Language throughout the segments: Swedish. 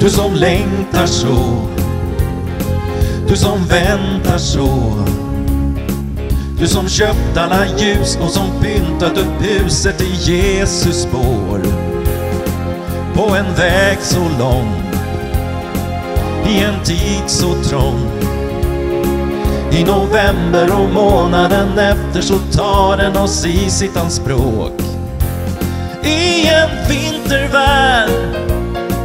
Du som längtar så, du som väntar så. Du som köpt alla ljus och som pyntat upp huset i Jesus spår. På en väg så lång, i en tid så trång. I november och månaden efter så tar den oss i sitt anspråk. I en vintervärld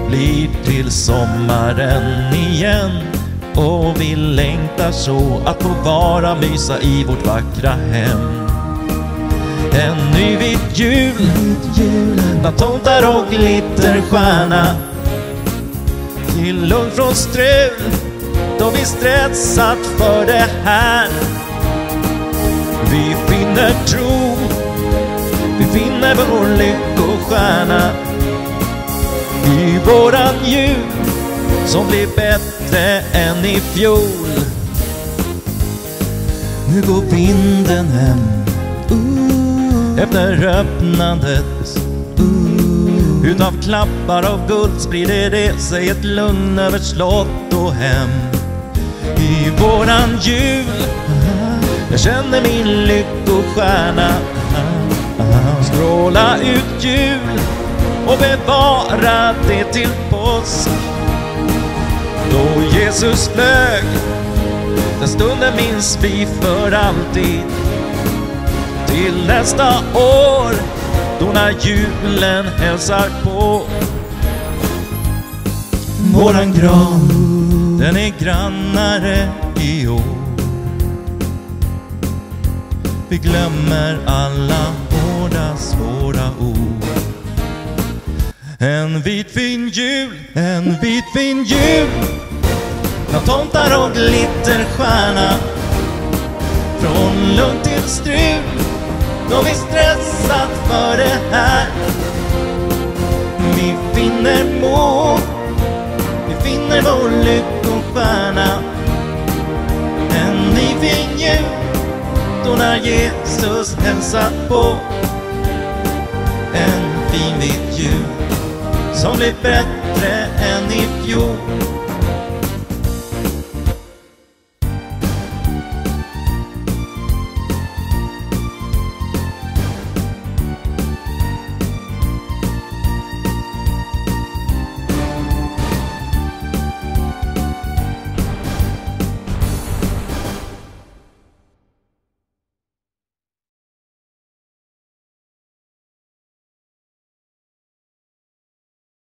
blir till sommaren igen. Och vi längtar så att få vara mysa i vårt vackra hem. En ny vit jul, bland tomtar och glitterstjärna. Till lugn från strul, då vi stressat för det här. Vi finner tro, vi finner vår lyckostjärna. I våran jul som blir bättre än i fjol. Nu går vinden hem. Efter öppnandet. Utav klappar av guld sprider det sig ett lugn över slott och hem. I våran jul, jag känner min lyckostjärna. Stråla ut jul och bevara det till påsk. Då Jesus flög, den stunden minns vi för alltid. Till nästa år, då när julen hälsar på. Våran gran, den är grannare i år. Vi glömmer alla hårda, svåra ord. En vit fin jul, en vit fin jul Bland tomtar och glitterstjärna. Från lugn till strul. Då vi stressat för det här. Vi finner mod Vi finner vår lyckostjärna. En ny fin jul Då när Jesus hälsat på. En fin vit jul som blir bättre än i fjol.